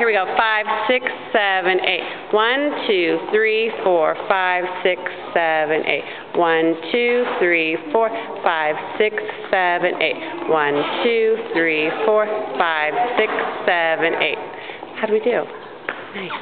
here we go. Five, six, seven, eight. One, two, three, four, five, six, seven, eight. One, two, three, four, five, six, seven, eight. One, two, three, four, five, six, seven, eight. How do we do? Nice.